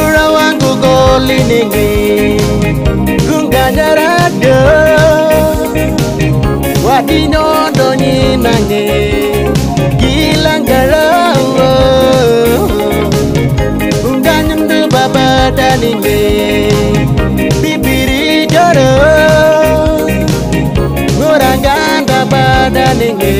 Dura wangu goli negeri Unggadarada Wadino doni nange Gilang galau Ungganyang du baba daninge Bibiri joro Ngurangan baba daninge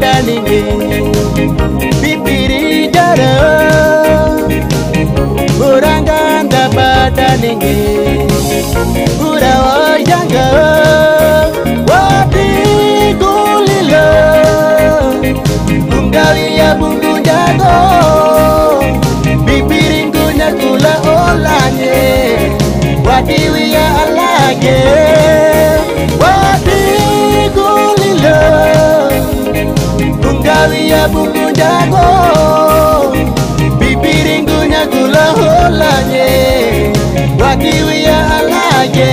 baba daningi Bibiri jara. Kuranganda badaningi Kurawa yanga Wadi gulila Kungalia bungu jago. Bibiringunya gula olanye Wadi wiya alage ya bungu jago Bibiringgunya gula holanye Wakiwi ya alaje